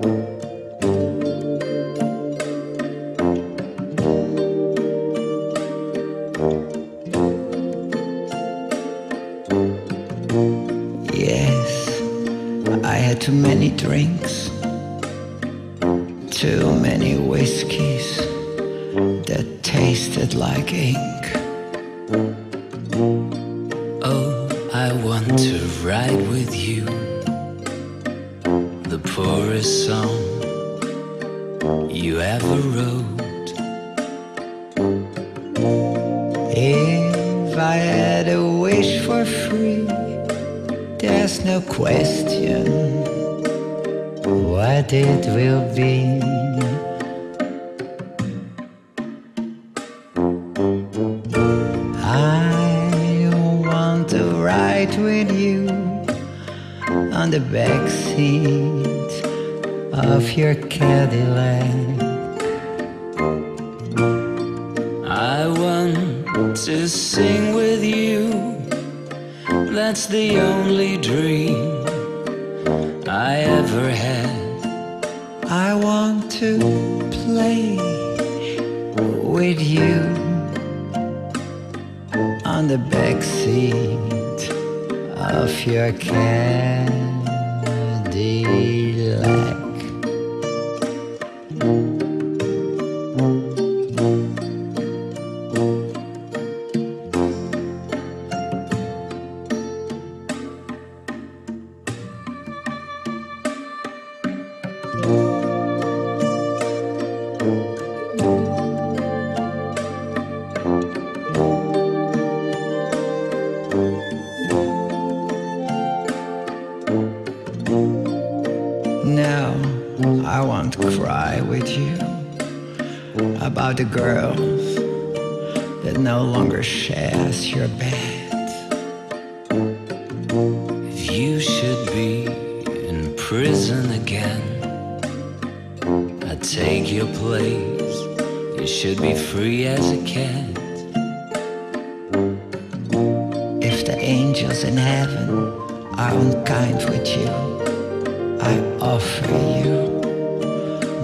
Yes, I had too many drinks, too many whiskeys that tasted like ink. Oh, I want to ride with you. The a song you ever wrote. If I had a wish for free, there's no question what it will be. I want to ride with you on the back seat of your Cadillac. I want to sing with you. That's the only dream I ever had. I want to play with you on the back seat of your Cadillac. Now I want to cry with you about the girl that no longer shares your bed. If you should be in prison again, I'd take your place. You should be free as a cat. If the angels in heaven are unkind with you, I offer you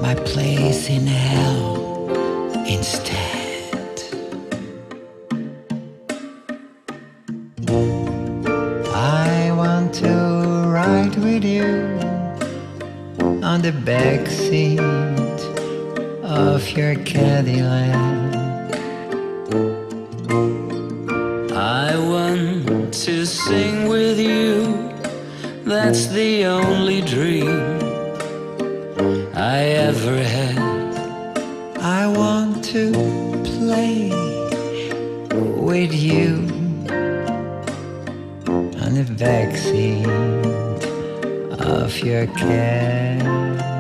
my place in hell instead. I want to ride with you on the back seat of your Cadillac. That's the only dream I ever had. I want to play with you on the back seat of your Cadillac.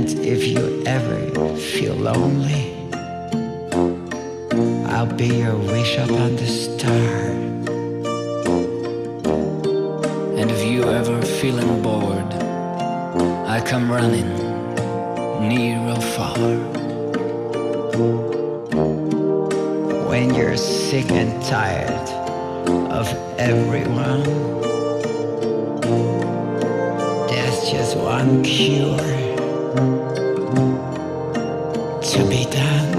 And if you ever feel lonely, I'll be your wish upon the star. And if you ever feeling bored, I come running near or far. When you're sick and tired of everyone, there's just one cure to be done.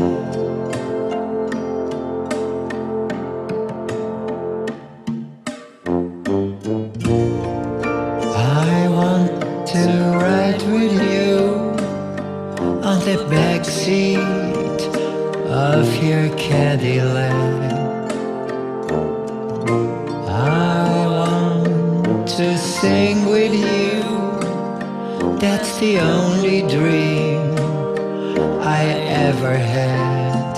I want to ride with you on the back seat of your Cadillac. I want to sing with you. That's the only dream I ever had.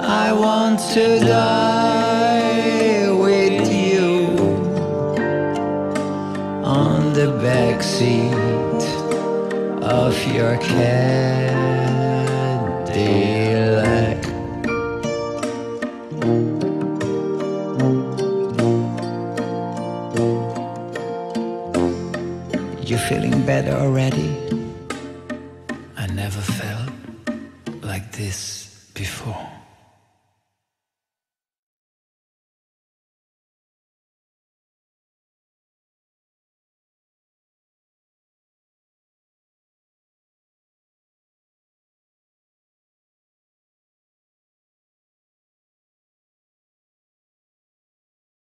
I want to die with you on the back seat of your Cadillac. You feeling better already? I never felt like this before.